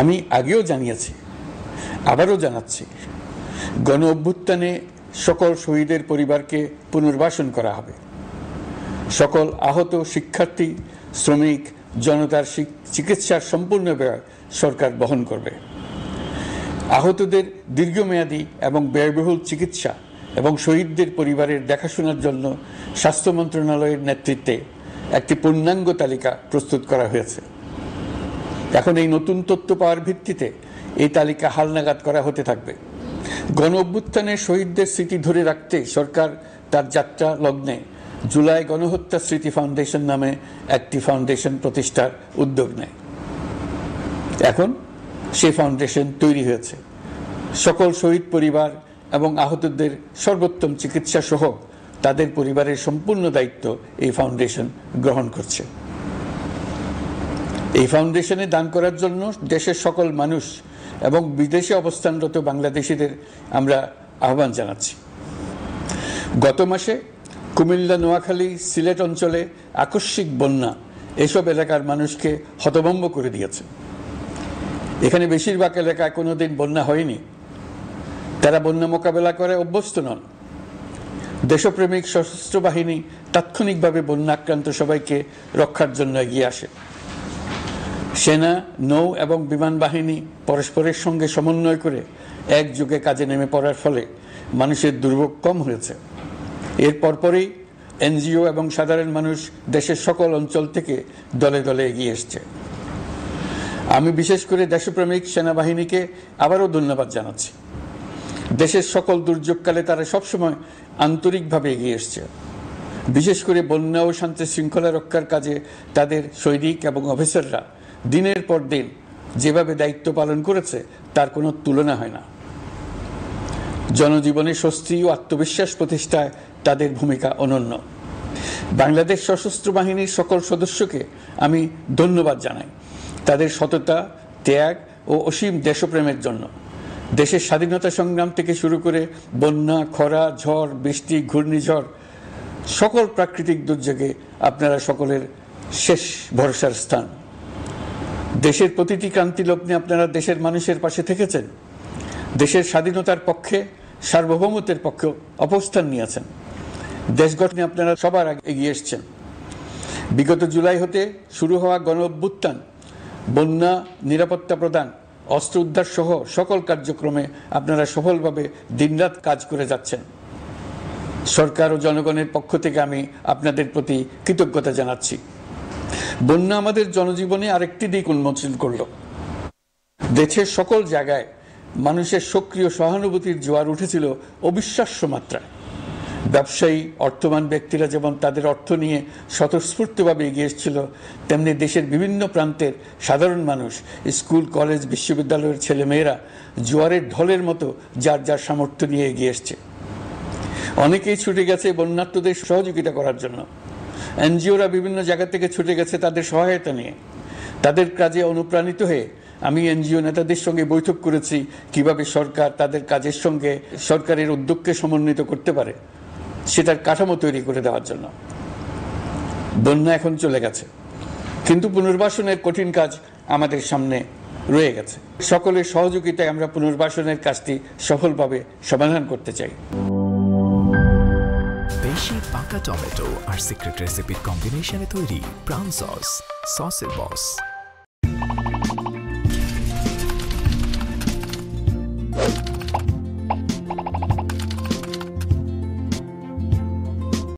আমি আগেও জানিয়েছি, আবারও জানাচ্ছি, গণ অভ্যুত্থানে সকল শহীদের পরিবারকে পুনর্বাসন করা হবে। সকল আহত শিক্ষার্থী, শ্রমিক, জনতার চিকিৎসার সম্পূর্ণ ব্যয় সরকার বহন করবে। আহতদের দীর্ঘমেয়াদী এবং ব্যয়বহুল চিকিৎসা এবং শহীদদের পরিবারের দেখাশোনার জন্য স্বাস্থ্য মন্ত্রণালয়ের নেতৃত্বে একটি পূর্ণাঙ্গ তালিকা প্রস্তুত করা হয়েছে। এখন এই নতুন তথ্য পাওয়ার ভিত্তিতে এই তালিকা হালনাগাদ করা হতে থাকবে। গণ অভ্যুত্থানের শহীদদের স্মৃতি ধরে রাখতে সরকার তার যাত্রা লগ্নে জুলাই গণহত্যা স্মৃতি ফাউন্ডেশন নামে একটি ফাউন্ডেশন প্রতিষ্ঠার উদ্যোগ নেয়। এখন সেই ফাউন্ডেশন তৈরি হয়েছে। সকল শহীদ পরিবার এবং আহতদের সর্বোত্তম চিকিৎসা সহ তাদের পরিবারের সম্পূর্ণ দায়িত্ব এই ফাউন্ডেশন গ্রহণ করছে। এই ফাউন্ডেশনে দান করার জন্য দেশের সকল মানুষ এবং বিদেশে অবস্থানরত বাংলাদেশিদের আমরা আহ্বান জানাচ্ছি। গত মাসে কুমিল্লা, নোয়াখালী, সিলেট অঞ্চলে আকস্মিক বন্যা এসব এলাকার মানুষকে হতভম্ব করে দিয়েছে। এখানে বেশিরভাগ এলাকায় কোনোদিন বন্যা হয়নি। তারা বন্যা মোকাবেলা করে অভ্যস্ত নন। দেশপ্রেমিক সশস্ত্র বাহিনী তাৎক্ষণিকভাবে বন্যা আক্রান্ত সবাইকে রক্ষার জন্য এগিয়ে আসে। সেনা, নৌ এবং বিমান বাহিনী পরস্পরের সঙ্গে সমন্বয় করে একযোগে কাজে নেমে পড়ার ফলে মানুষের দুর্ভোগ কম হয়েছে। এর পরপরই এনজিও এবং সাধারণ মানুষ দেশের সকল অঞ্চল থেকে দলে দলে এগিয়ে এসছে। আমি বিশেষ করে দেশপ্রেমিক সেনাবাহিনীকে আবারও ধন্যবাদ জানাচ্ছি। দেশের সকল দুর্যোগকালে তারা সবসময় আন্তরিকভাবে এগিয়ে এসছে। বিশেষ করে বন্যা ও শান্তি শৃঙ্খলা রক্ষার কাজে তাদের সৈনিক এবং অফিসাররা দিনের পর দিন যেভাবে দায়িত্ব পালন করেছে, তার কোনো তুলনা হয় না। জনজীবনে স্বস্তি ও আত্মবিশ্বাস প্রতিষ্ঠায় তাদের ভূমিকা অনন্য। বাংলাদেশ সশস্ত্র বাহিনীর সকল সদস্যকে আমি ধন্যবাদ জানাই। তাদের সততা, ত্যাগ ও অসীম দেশপ্রেমের জন্য। দেশের স্বাধীনতা সংগ্রাম থেকে শুরু করে বন্যা, খরা, ঝড়, বৃষ্টি, ঘূর্ণিঝড়, সকল প্রাকৃতিক দুর্যোগে আপনারা সকলের শেষ ভরসার স্থান। দেশের প্রতিটি ক্রান্তি লগ্নে আপনারা দেশের মানুষের পাশে থেকেছেন। দেশের স্বাধীনতার পক্ষে, সার্বভৌমত্বের পক্ষে অবস্থান নিয়েছেন। দেশ গঠনে আপনারা সবার আগে এগিয়ে এসছেন। বিগত জুলাই হতে শুরু হওয়া গণ অভ্যুত্থান, বন্যা নিরাপত্তা প্রদান, অস্ত্র উদ্ধার সহ সকল কার্যক্রমে আপনারা সফলভাবে দিনরাত কাজ করে যাচ্ছেন। সরকার ও জনগণের পক্ষ থেকে আমি আপনাদের প্রতি কৃতজ্ঞতা জানাচ্ছি। বন্যা আমাদের জনজীবনে আরেকটি দিক উন্মোচন করল। দেশের সকল জায়গায় মানুষের সক্রিয় সহানুভূতির জোয়ার উঠেছিল অবিশ্বাস্য মাত্রায়। ব্যবসায়ী, অর্থবান ব্যক্তিরা যেমন তাদের অর্থ নিয়ে স্বতঃস্ফূর্তভাবে এগিয়ে এসেছিল, তেমনি দেশের বিভিন্ন প্রান্তের সাধারণ মানুষ, স্কুল, কলেজ, বিশ্ববিদ্যালয়ের ছেলেমেয়েরা জোয়ারের ঢলের মতো যার যার সামর্থ্য নিয়ে এগিয়ে এসছে। অনেকেই ছুটে গেছে বন্যার্থদের সহযোগিতা করার জন্য। এনজিওরা বিভিন্ন জায়গা থেকে ছুটে গেছে তাদের সহায়তা নিয়ে। তাদের কাজে অনুপ্রাণিত হয়ে আমি এনজিও নেতাদের সঙ্গে বৈঠক করেছি, কীভাবে সরকার তাদের কাজের সঙ্গে সরকারের উদ্যোগকে সমন্বিত করতে পারে, সেটার কাঠামো তৈরি করে দেওয়ার জন্য। বন্যা এখন চলে গেছে, কিন্তু পুনর্বাসনের কঠিন কাজ আমাদের সামনে রয়ে গেছে। সকলের সহযোগিতায় আমরা পুনর্বাসনের কাজটি সফলভাবে সমাধান করতে চাই। টমেটো আর সিক্রেট রেসিপির কম্বিনেশনে তৈরি প্রাণ সস সসের বস